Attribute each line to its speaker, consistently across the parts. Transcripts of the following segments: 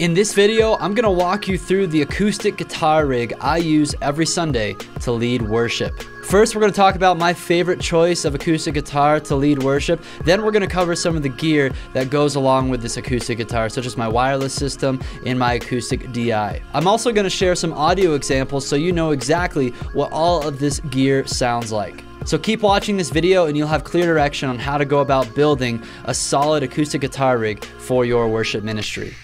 Speaker 1: In this video, I'm gonna walk you through the acoustic guitar rig I use every Sunday to lead worship. First, we're gonna talk about my favorite choice of acoustic guitar to lead worship. Then we're gonna cover some of the gear that goes along with this acoustic guitar, such as my wireless system and my acoustic DI. I'm also gonna share some audio examples so you know exactly what all of this gear sounds like. So keep watching this video and you'll have clear direction on how to go about building a solid acoustic guitar rig for your worship ministry.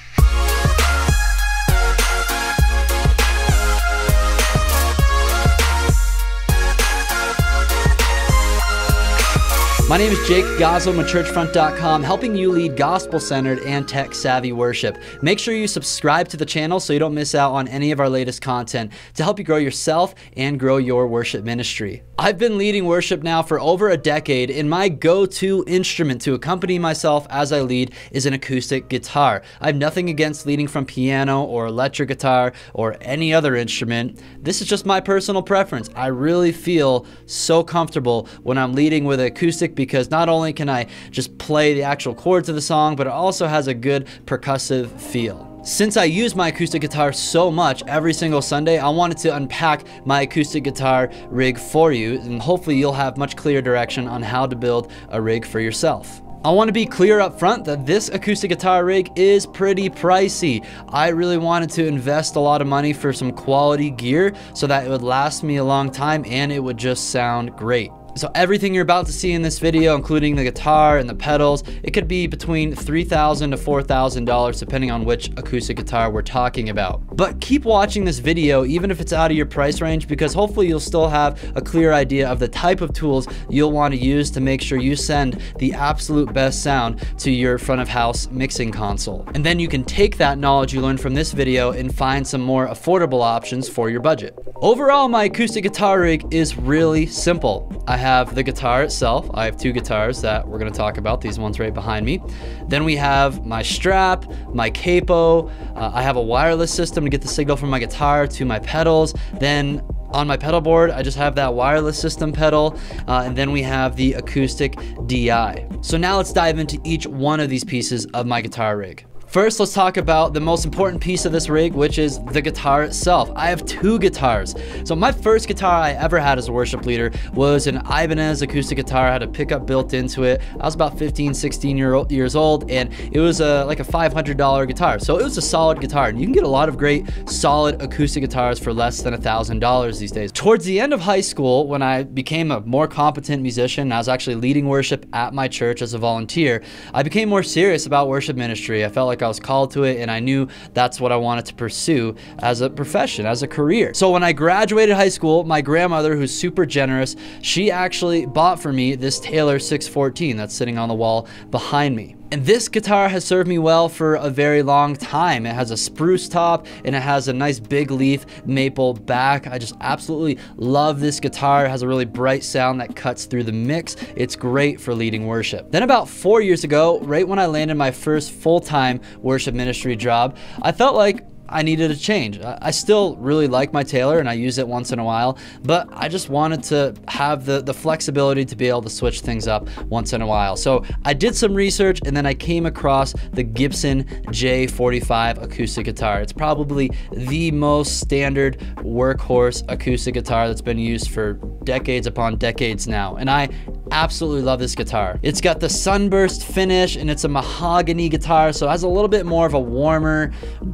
Speaker 1: My name is Jake Gosselin with ChurchFront.com, helping you lead gospel centered and tech savvy worship. Make sure you subscribe to the channel so you don't miss out on any of our latest content to help you grow yourself and grow your worship ministry. I've been leading worship now for over a decade, and my go to instrument to accompany myself as I lead is an acoustic guitar. I have nothing against leading from piano or electric guitar or any other instrument. This is just my personal preference. I really feel so comfortable when I'm leading with acoustic because not only can I just play the actual chords of the song, but it also has a good percussive feel. Since I use my acoustic guitar so much every single Sunday, I wanted to unpack my acoustic guitar rig for you, and hopefully you'll have much clearer direction on how to build a rig for yourself. I want to be clear up front that this acoustic guitar rig is pretty pricey. I really wanted to invest a lot of money for some quality gear so that it would last me a long time and it would just sound great. So everything you're about to see in this video, including the guitar and the pedals, it could be between 3,000 to $4,000 depending on which acoustic guitar we're talking about. But keep watching this video even if it's out of your price range because hopefully you'll still have a clear idea of the type of tools you'll want to use to make sure you send the absolute best sound to your front of house mixing console. And then you can take that knowledge you learned from this video and find some more affordable options for your budget. Overall, my acoustic guitar rig is really simple. I have the guitar itself. I have two guitars that we're gonna talk about, these ones right behind me. Then we have my strap, my capo. Uh, I have a wireless system to get the signal from my guitar to my pedals. Then on my pedal board, I just have that wireless system pedal, uh, and then we have the acoustic DI. So now let's dive into each one of these pieces of my guitar rig. First, let's talk about the most important piece of this rig, which is the guitar itself. I have two guitars. So my first guitar I ever had as a worship leader was an Ibanez acoustic guitar. I had a pickup built into it. I was about 15, 16 year old, years old, and it was a, like a $500 guitar. So it was a solid guitar. And you can get a lot of great solid acoustic guitars for less than $1,000 these days. Towards the end of high school, when I became a more competent musician, I was actually leading worship at my church as a volunteer, I became more serious about worship ministry. I felt like I was called to it and I knew that's what I wanted to pursue as a profession, as a career. So when I graduated high school, my grandmother, who's super generous, she actually bought for me this Taylor 614 that's sitting on the wall behind me. And this guitar has served me well for a very long time. It has a spruce top and it has a nice big leaf maple back. I just absolutely love this guitar. It has a really bright sound that cuts through the mix. It's great for leading worship. Then about four years ago, right when I landed my first full-time worship ministry job, I felt like I needed a change. I still really like my Taylor and I use it once in a while, but I just wanted to have the, the flexibility to be able to switch things up once in a while. So I did some research and then I came across the Gibson J45 acoustic guitar. It's probably the most standard workhorse acoustic guitar that's been used for decades upon decades now. And I absolutely love this guitar. It's got the sunburst finish and it's a mahogany guitar, so it has a little bit more of a warmer,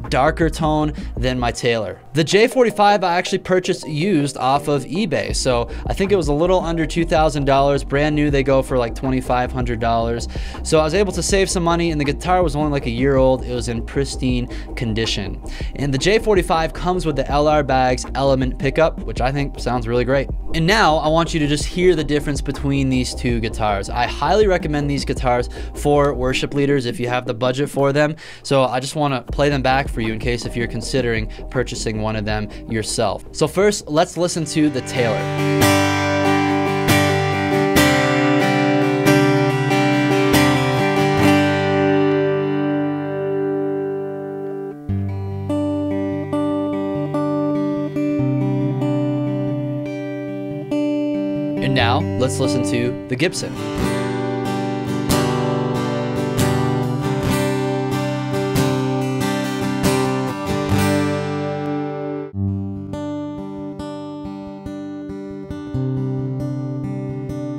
Speaker 1: darker tone than my Taylor. The J45 I actually purchased used off of eBay, so I think it was a little under $2,000. Brand new, they go for like $2,500. So I was able to save some money and the guitar was only like a year old. It was in pristine condition. And the J45 comes with the LR Baggs Element pickup, which I think sounds really great. And now I want you to just hear the difference between these two guitars. I highly recommend these guitars for worship leaders if you have the budget for them. So I just want to play them back for you in case if you're considering purchasing one of them yourself. So first, let's listen to the Taylor. And now, let's listen to the Gibson.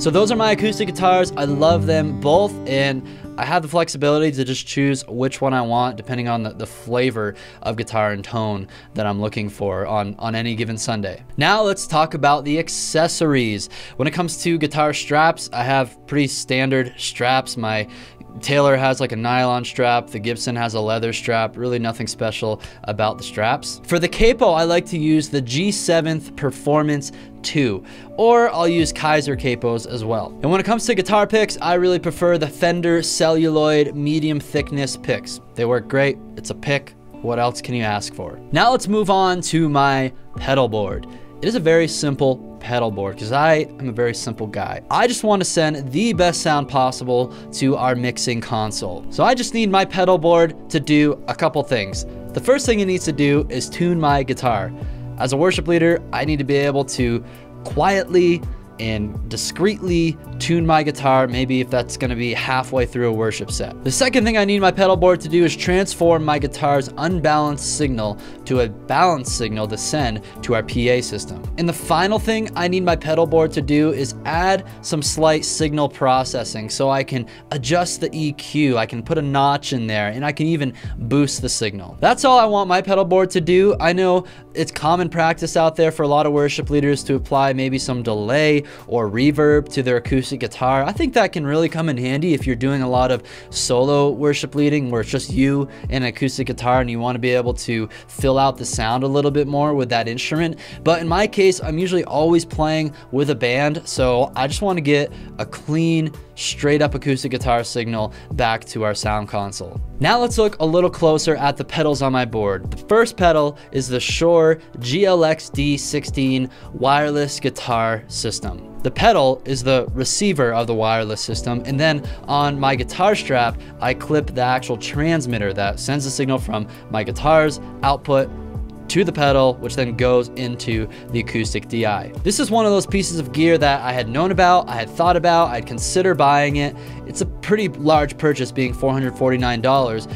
Speaker 1: So those are my acoustic guitars. I love them both and I have the flexibility to just choose which one I want depending on the, the flavor of guitar and tone that I'm looking for on, on any given Sunday. Now let's talk about the accessories. When it comes to guitar straps, I have pretty standard straps. My Taylor has like a nylon strap, the Gibson has a leather strap, really nothing special about the straps. For the capo, I like to use the G7th Performance 2, or I'll use Kyser capos as well. And when it comes to guitar picks, I really prefer the Fender celluloid medium thickness picks. They work great, it's a pick, what else can you ask for? Now let's move on to my pedal board. It is a very simple pedal board because I am a very simple guy. I just want to send the best sound possible to our mixing console. So I just need my pedal board to do a couple things. The first thing it needs to do is tune my guitar. As a worship leader, I need to be able to quietly and discreetly tune my guitar, maybe if that's gonna be halfway through a worship set. The second thing I need my pedal board to do is transform my guitar's unbalanced signal to a balanced signal to send to our PA system. And the final thing I need my pedal board to do is add some slight signal processing so I can adjust the EQ, I can put a notch in there, and I can even boost the signal. That's all I want my pedal board to do. I know it's common practice out there for a lot of worship leaders to apply maybe some delay or reverb to their acoustic guitar. I think that can really come in handy if you're doing a lot of solo worship leading where it's just you and an acoustic guitar and you want to be able to fill out the sound a little bit more with that instrument. But in my case, I'm usually always playing with a band, so I just want to get a clean, straight up acoustic guitar signal back to our sound console. Now let's look a little closer at the pedals on my board. The first pedal is the Shure GLX D16 wireless guitar system. The pedal is the receiver of the wireless system, and then on my guitar strap, I clip the actual transmitter that sends the signal from my guitar's output to the pedal, which then goes into the acoustic DI. This is one of those pieces of gear that I had known about, I had thought about, I'd consider buying it. It's a pretty large purchase being $449.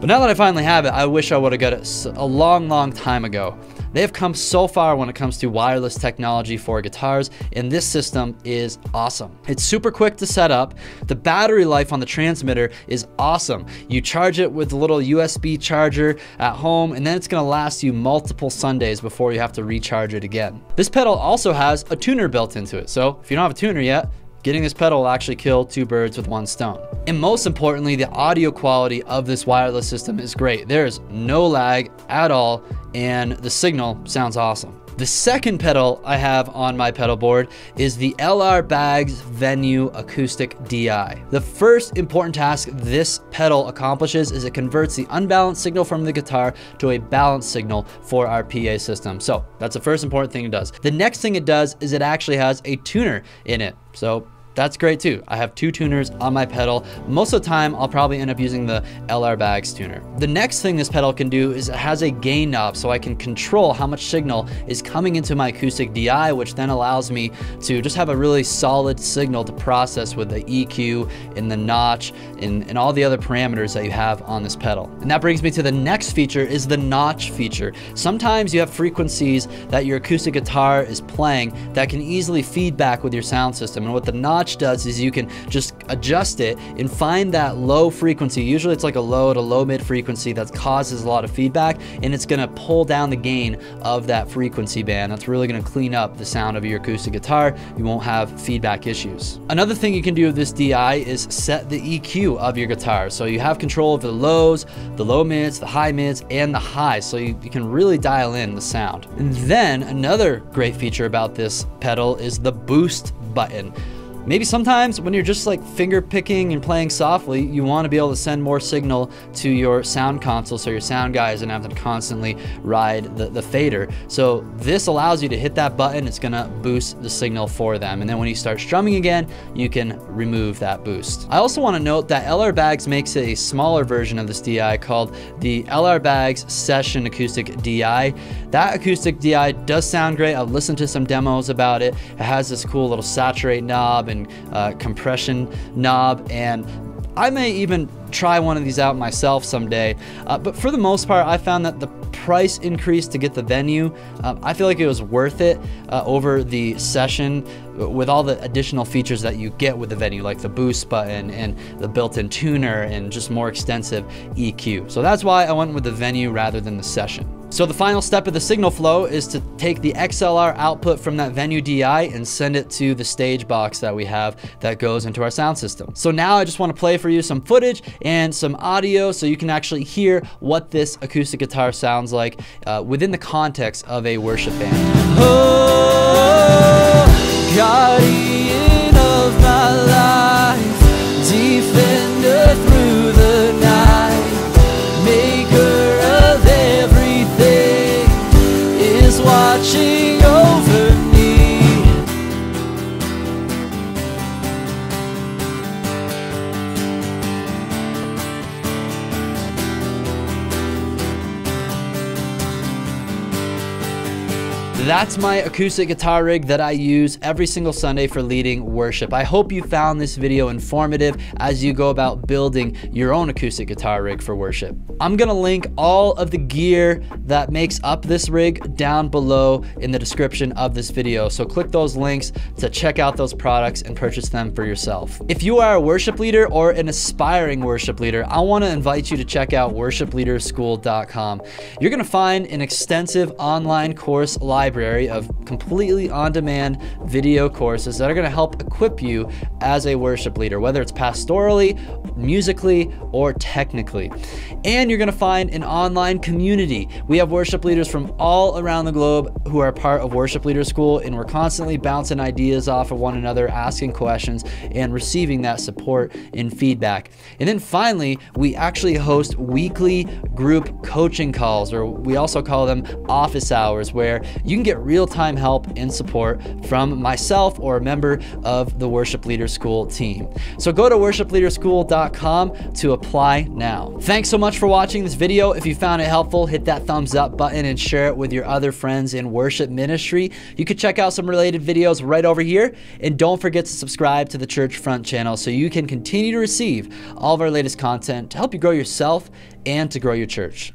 Speaker 1: But now that I finally have it, I wish I would have got it a long, long time ago. They have come so far when it comes to wireless technology for guitars, and this system is awesome. It's super quick to set up. The battery life on the transmitter is awesome. You charge it with a little USB charger at home, and then it's gonna last you multiple Sundays before you have to recharge it again. This pedal also has a tuner built into it, so if you don't have a tuner yet, Getting this pedal will actually kill two birds with one stone. And most importantly, the audio quality of this wireless system is great. There is no lag at all, and the signal sounds awesome. The second pedal I have on my pedal board is the LR Baggs Venue Acoustic DI. The first important task this pedal accomplishes is it converts the unbalanced signal from the guitar to a balanced signal for our PA system. So that's the first important thing it does. The next thing it does is it actually has a tuner in it. So that's great too. I have two tuners on my pedal. Most of the time, I'll probably end up using the LR Baggs tuner. The next thing this pedal can do is it has a gain knob so I can control how much signal is coming into my acoustic DI, which then allows me to just have a really solid signal to process with the EQ and the notch and, and all the other parameters that you have on this pedal. And that brings me to the next feature is the notch feature. Sometimes you have frequencies that your acoustic guitar is playing that can easily feedback with your sound system. And what the notch does is you can just adjust it and find that low frequency. Usually it's like a low to low mid frequency that causes a lot of feedback and it's gonna pull down the gain of that frequency band. That's really gonna clean up the sound of your acoustic guitar. You won't have feedback issues. Another thing you can do with this DI is set the EQ of your guitar. So you have control of the lows, the low mids, the high mids, and the highs. So you, you can really dial in the sound. And then another great feature about this pedal is the boost button. Maybe sometimes when you're just like finger picking and playing softly, you want to be able to send more signal to your sound console so your sound guy doesn't have to constantly ride the, the fader. So this allows you to hit that button, it's gonna boost the signal for them. And then when you start strumming again, you can remove that boost. I also want to note that LR Baggs makes a smaller version of this DI called the LR Baggs Session Acoustic DI. That acoustic DI does sound great. I've listened to some demos about it. It has this cool little saturate knob and and uh, compression knob and I may even try one of these out myself someday. Uh, but for the most part, I found that the price increase to get the venue, um, I feel like it was worth it uh, over the session with all the additional features that you get with the venue, like the boost button and the built-in tuner and just more extensive EQ. So that's why I went with the venue rather than the session. So the final step of the signal flow is to take the XLR output from that Venue DI and send it to the stage box that we have that goes into our sound system. So now I just want to play for you some footage and some audio so you can actually hear what this acoustic guitar sounds like uh, within the context of a worship band. Oh, That's my acoustic guitar rig that I use every single Sunday for leading worship. I hope you found this video informative as you go about building your own acoustic guitar rig for worship. I'm gonna link all of the gear that makes up this rig down below in the description of this video. So click those links to check out those products and purchase them for yourself. If you are a worship leader or an aspiring worship leader, I wanna invite you to check out worshipleaderschool.com. You're gonna find an extensive online course library of completely on-demand video courses that are gonna help equip you as a worship leader, whether it's pastorally, musically, or technically. And you're gonna find an online community. We have worship leaders from all around the globe who are part of Worship Leader School, and we're constantly bouncing ideas off of one another, asking questions, and receiving that support and feedback. And then finally, we actually host weekly group coaching calls, or we also call them office hours, where you can get real-time help and support from myself or a member of the Worship Leader School team. So go to worshipleaderschool.com to apply now. Thanks so much for watching this video. If you found it helpful, hit that thumbs up button and share it with your other friends in worship ministry. You could check out some related videos right over here. And don't forget to subscribe to the Church Front channel so you can continue to receive all of our latest content to help you grow yourself and to grow your church.